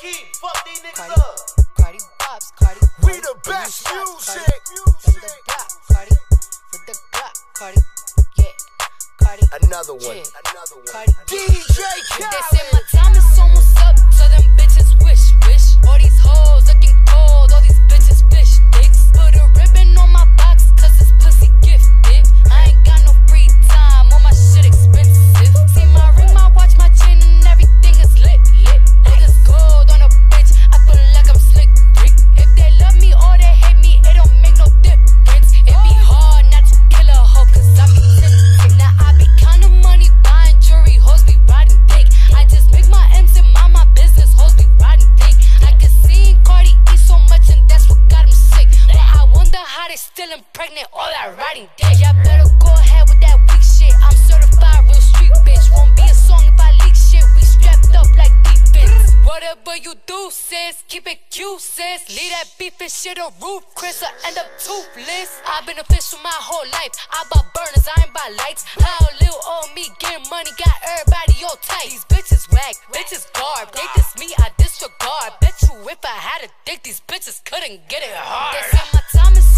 key. Fuck these niggas Cardi, up. Cardi Bobs, Cardi. We Cardi, the best music. From the block, Cardi. For the Glock, Cardi. Yeah, Cardi. Another one. Yeah. Another one. Cardi. DJ Khaled. Still impregnate all that riding dick. Y'all better go ahead with that weak shit. I'm certified real street bitch. Won't be a song if I leak shit. We strapped up like defense. Whatever you do, sis, keep it cute, sis. Leave that beef and shit on Ruth, Chris. I end up toothless. I've been official my whole life. I bought burners, I ain't buy lights. How little old me getting money got everybody all tight. These bitches whack, bitches garb. They diss me, I disregard. Bet you if I had a dick, these bitches couldn't get it hard. They say my time is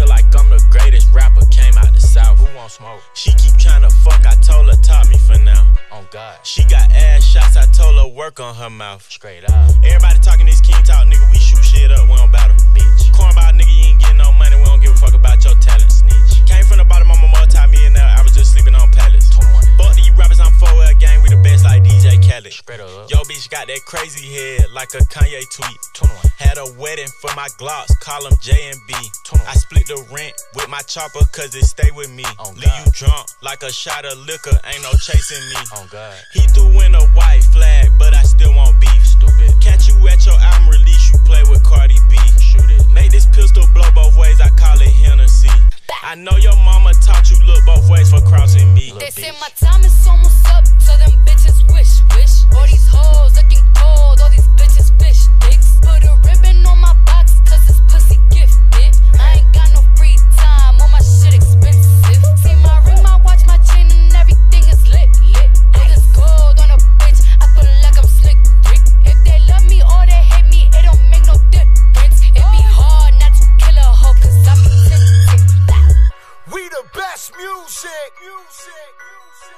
smoke? She keep tryna fuck, I told her top me for now. On God. She got ass shots, I told her work on her mouth. Straight up. Everybody talking this king talk, nigga, we shoot shit up, we don't battle. Bitch. Cornball nigga, you ain't getting no money, we don't give a fuck about your talent. Snitch. Came from the bottom, I'm a multi-millionaire, I was just sleeping on pallets. 21. Fuck these rappers, I'm 4L gang, we the best like DJ Khaled. Straight up. Yo, bitch got that crazy head like a Kanye tweet. 21. Had a wedding for my Glocks, call them Jay and Bey. 21. I split the rent with my chopper cause it stay with me. Oh, Leave you drunk like a shot of liquor, ain't no chasing me. Oh God. He threw in a white flag, but I still want beef. Stupid. Catch you at your album release, you play with Cardi B. Shoot it. Make this pistol blow both ways, I call it Hennessy. I know your mama taught you look both ways for crossing me. They say my time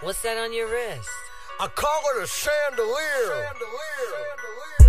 What's that on your wrist? I call it a chandelier. Chandelier.